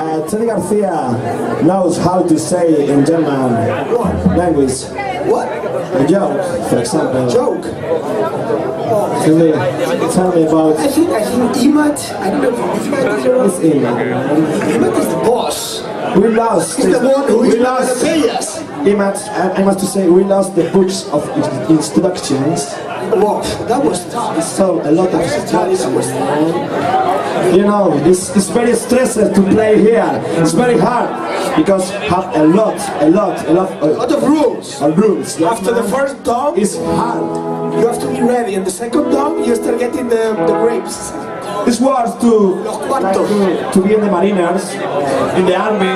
Uh, Teddy Garcia knows how to say in German language What? a joke, for example. Joke. Tell me, tell me about I think I think Imat. I don't know if Imat is this. Imat is the boss. We lost. He's the one who we lost. gonna pay us. Imat, I, I must to say, we lost the books of in- instructions. Well, that was tough. So a lot of was You know, it's, it's very stressful to play here. It's very hard because have a lot, a lot, a lot, a lot of rules. of rules. After the first dog, is hard. you have to be ready, and the second dog, you start getting the, the grapes. This was to, like, to, to be in the mariners, in the army,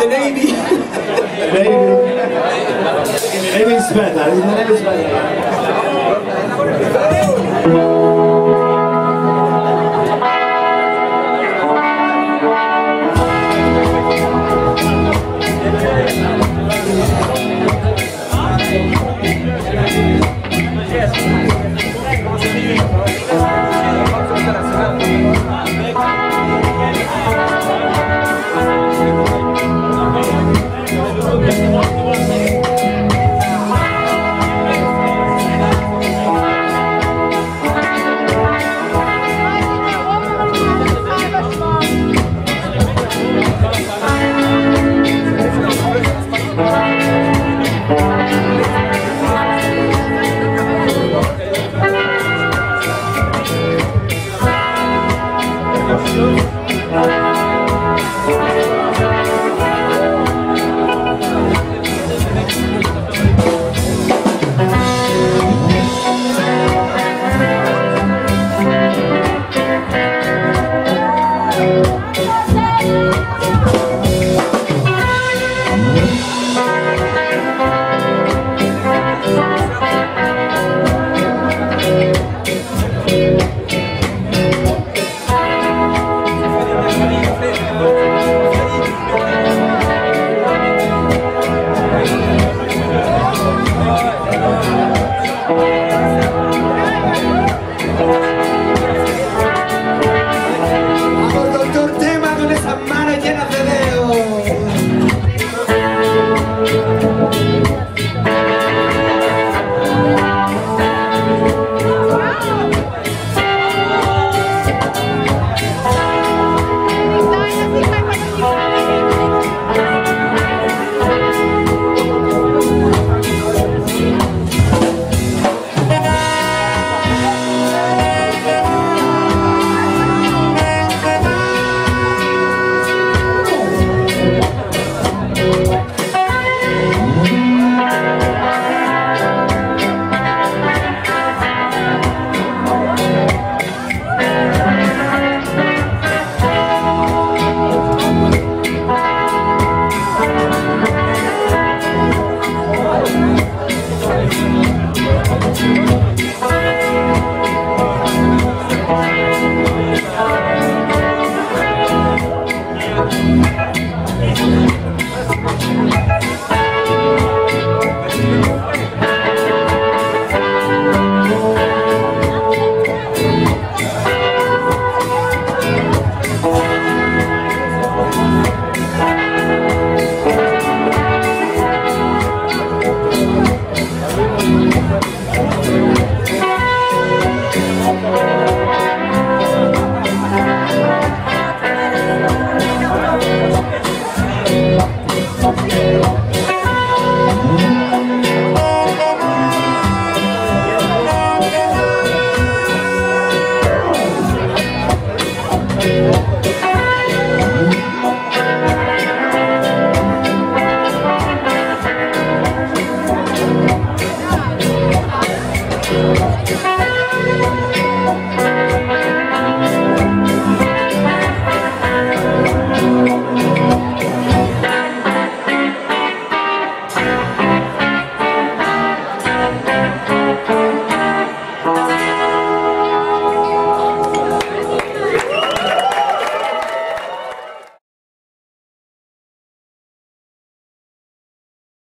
The navy. Maybe. Maybe it's better. In the name is better. Thank